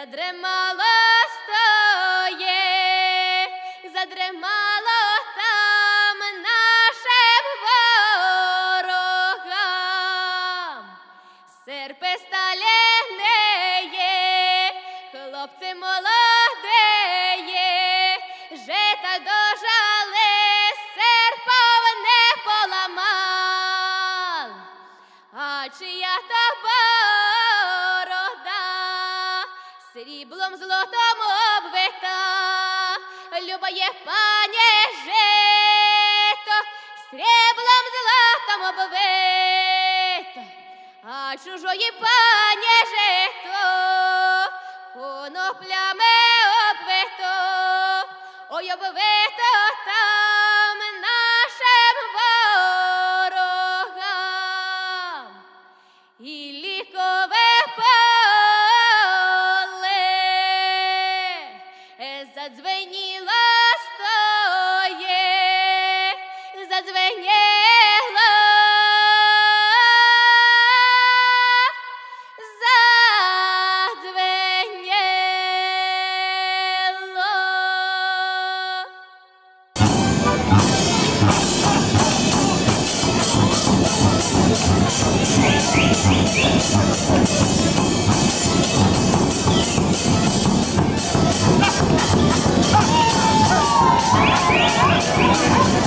задремало стоє, задремало там нашим ворогам. Серпе сталенеє, хлопці молодеє, сріблом злотом обвита, любає пані жито, сріблом злотом обвита, а чужої пані жито, коноплями обвито, ой обвито там Ha ha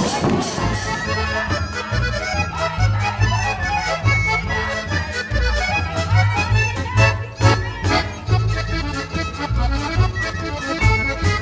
ha!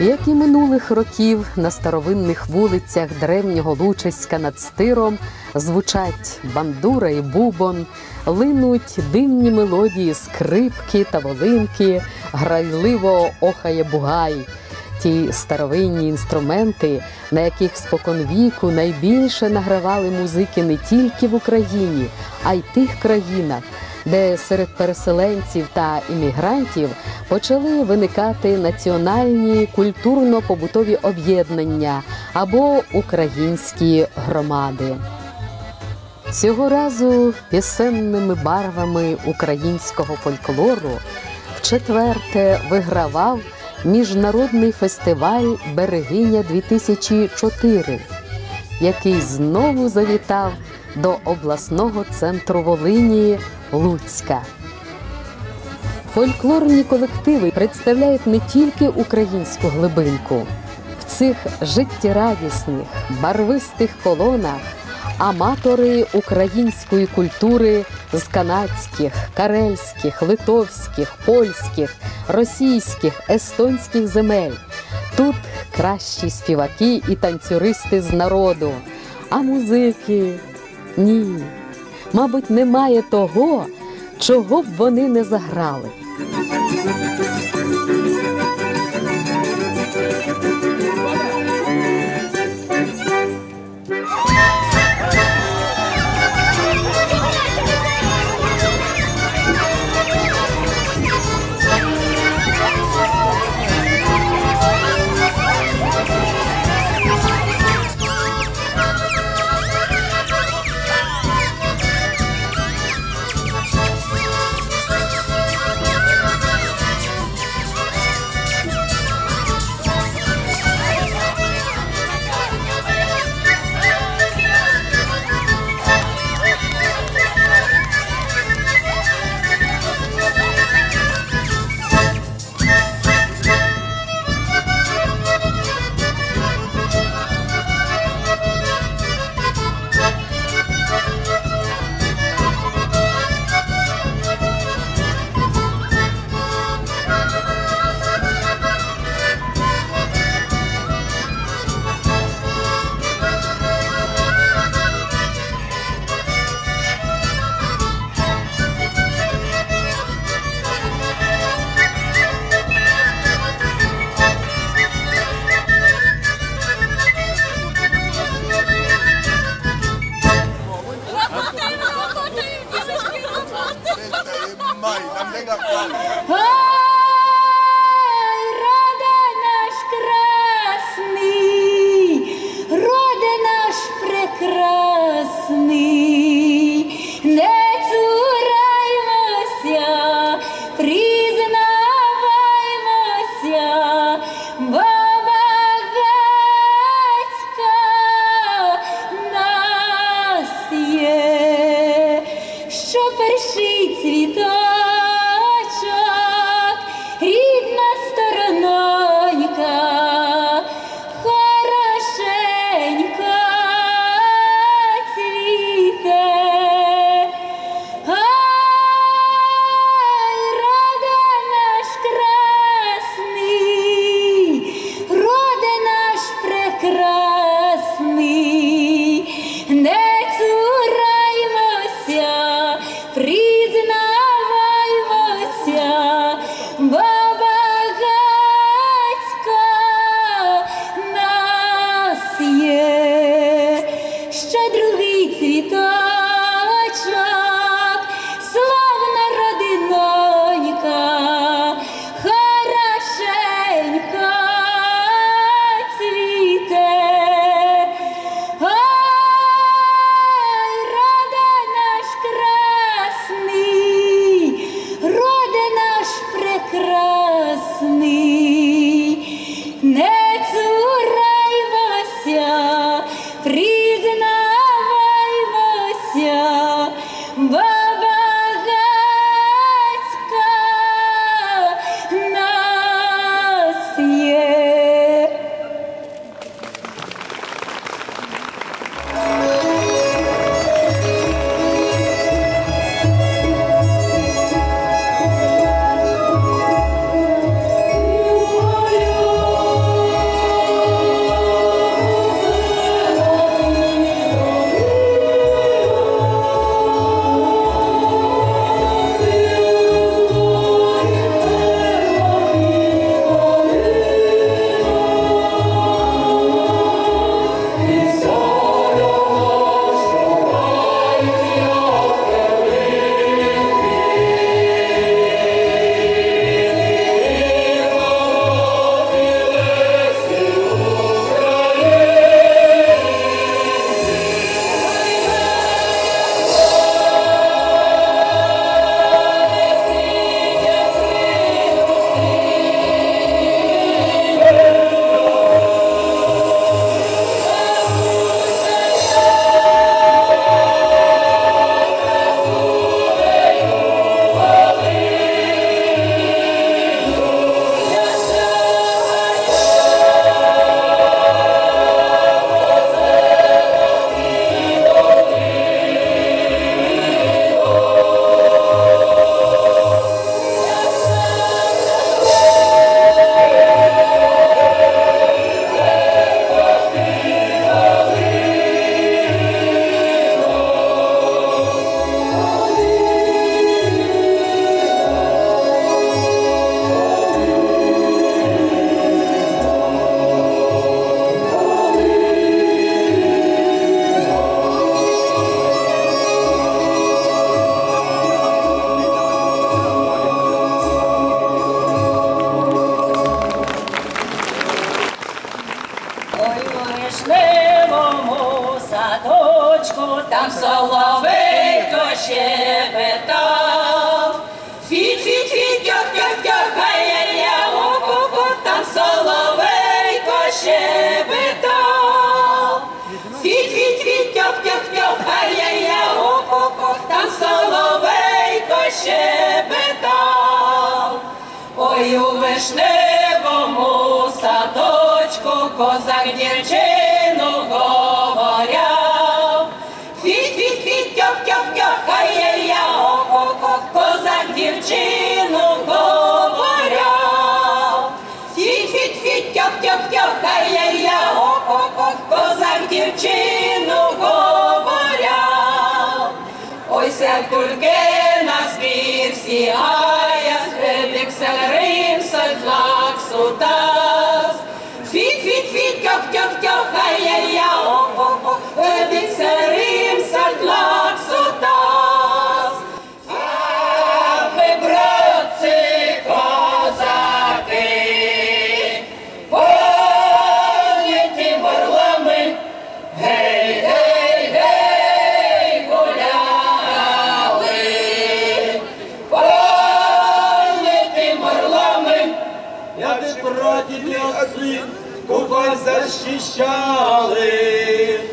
Як і минулих років на старовинних вулицях древнього Лучиська над стиром звучать бандура і бубон, линуть дивні мелодії скрипки та волинки, грайливо охає бугай. Ті старовинні інструменти, на яких споконвіку найбільше награвали музики не тільки в Україні, а й тих країнах, де серед переселенців та іммігрантів почали виникати національні культурно-побутові об'єднання або українські громади. Цього разу пісенними барвами українського фольклору вчетверте вигравав міжнародний фестиваль Берегиня 2004 який знову завітав до обласного центру Волині Луцька. Фольклорні колективи представляють не тільки українську глибинку. В цих життєрадісних, барвистих колонах аматори української культури з канадських, карельських, литовських, польських, російських, естонських земель. Тут кращі співаки і танцюристи з народу, а музики ні. Мабуть, немає того, чого б вони не заграли. козак дівчину говоря, Фіт, фіт, фіт, тьох, тьох, тьох, хай я я, ох-ох-ох, козак дівчину говоря. Фіт, фіт, фіт, тьох, тьох, тьох, хай я я, ох-ох-ох, козак дівчину говоря. Ой, се кульки на збір сіяє, Віксель, римсель, длак, сута. go, go, go, yeah. Christ Charlie.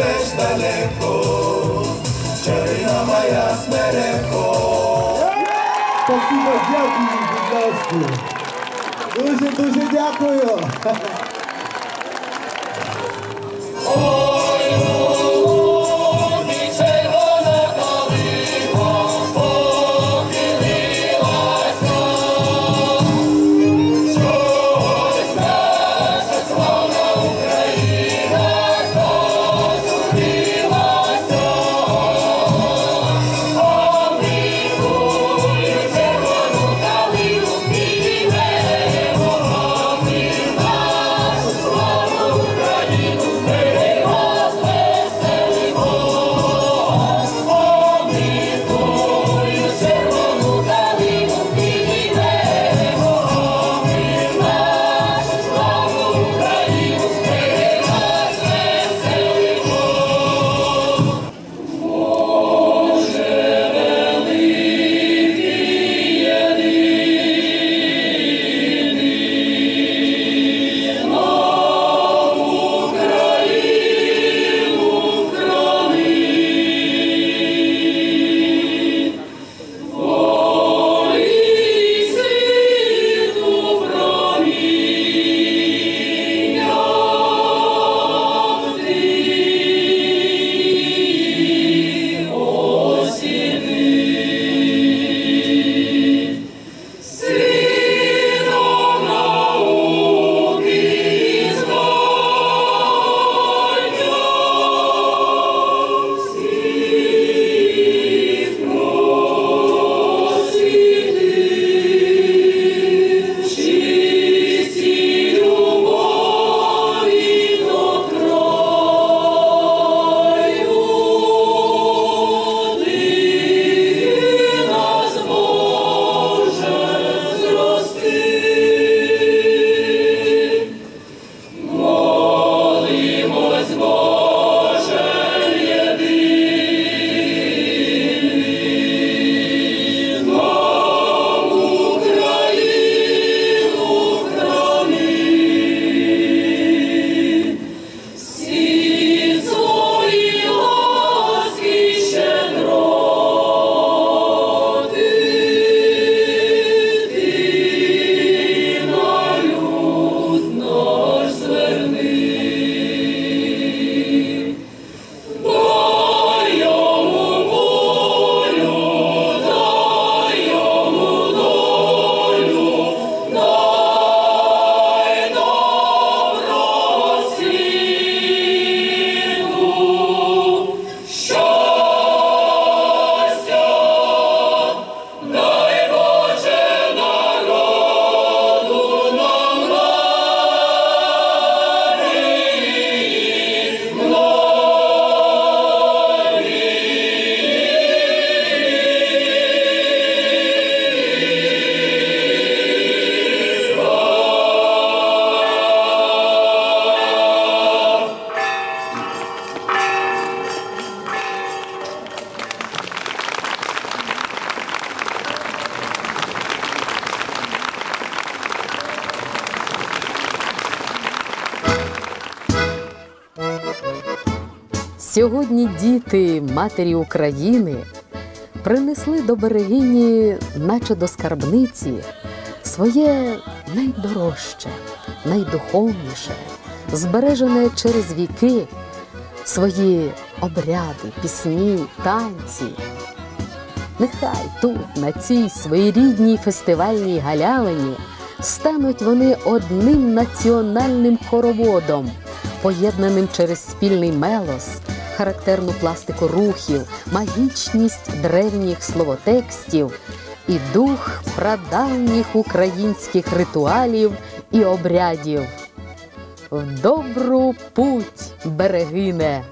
так далеко, червона моя смерехо. Спасибо, дякую, будь ласка. Дуже, дуже дякую. Сьогодні діти матері України принесли до берегині, наче до скарбниці, своє найдорожче, найдуховніше, збережене через віки, свої обряди, пісні, танці. Нехай тут, на цій своєрідній фестивальній галявині, стануть вони одним національним хороводом, поєднаним через спільний мелос, характерну пластику рухів, магічність древніх словотекстів і дух прадавніх українських ритуалів і обрядів. В добру путь, берегине!